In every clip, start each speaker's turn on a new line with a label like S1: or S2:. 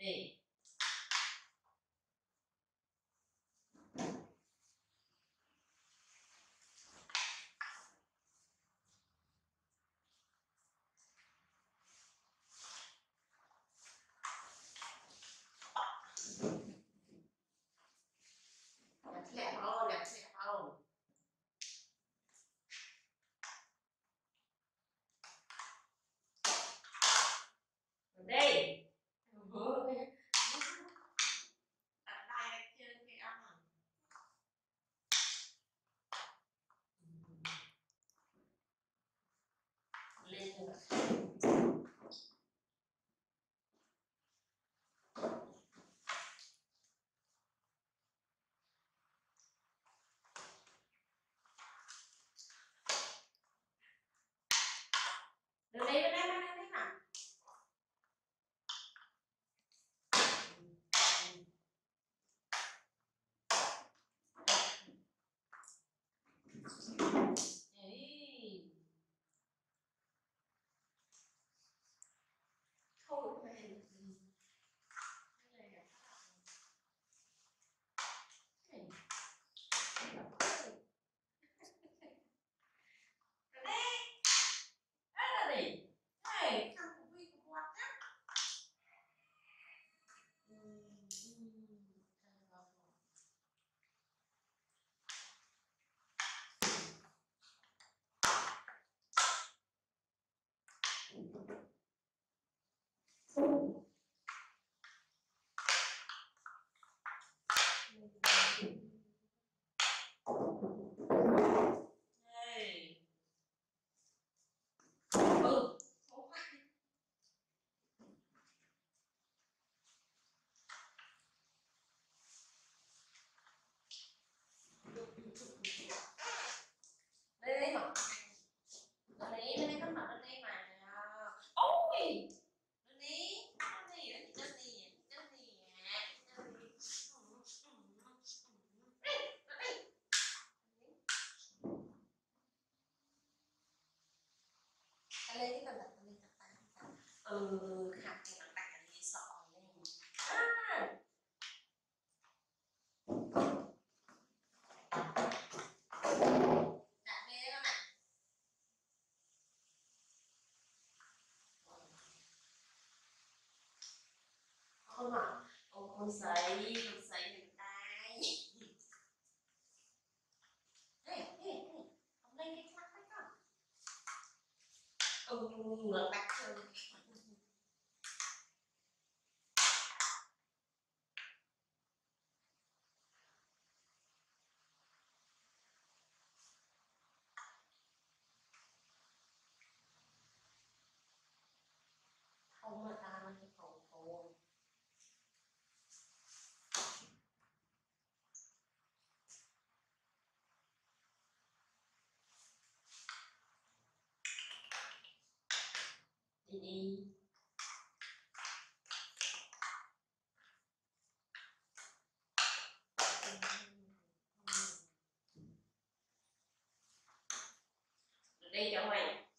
S1: 对。Thank you. không con con sấy con sấy bằng tay. Hey, hey, hey. ông lên cái mắt đấy không ông ừ, ngược bạch trời đi đi đi cho mày.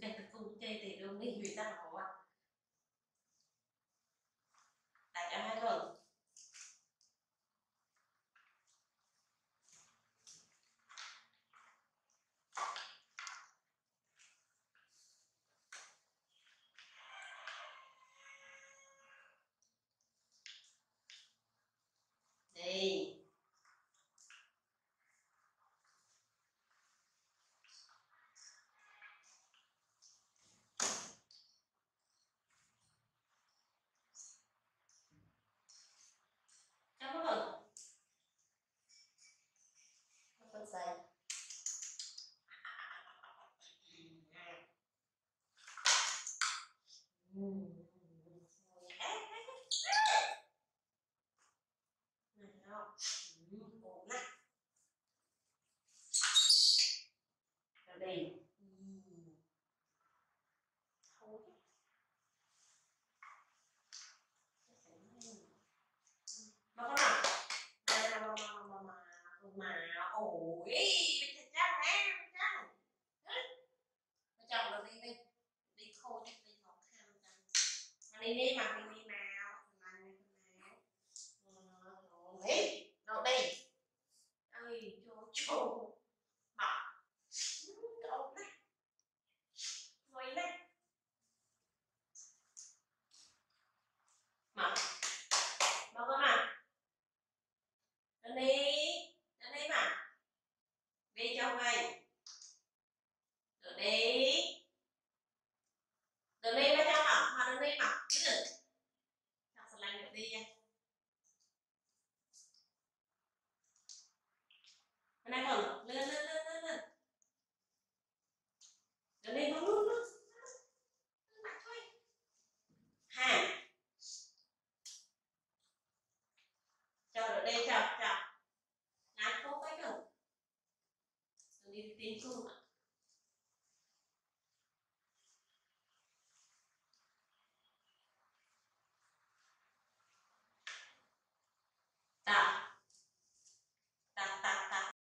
S1: chơi cung chơi thì đâu đi người ta học ạ. Tại cho hai lần Hey. नहीं मांगेंगे ele tem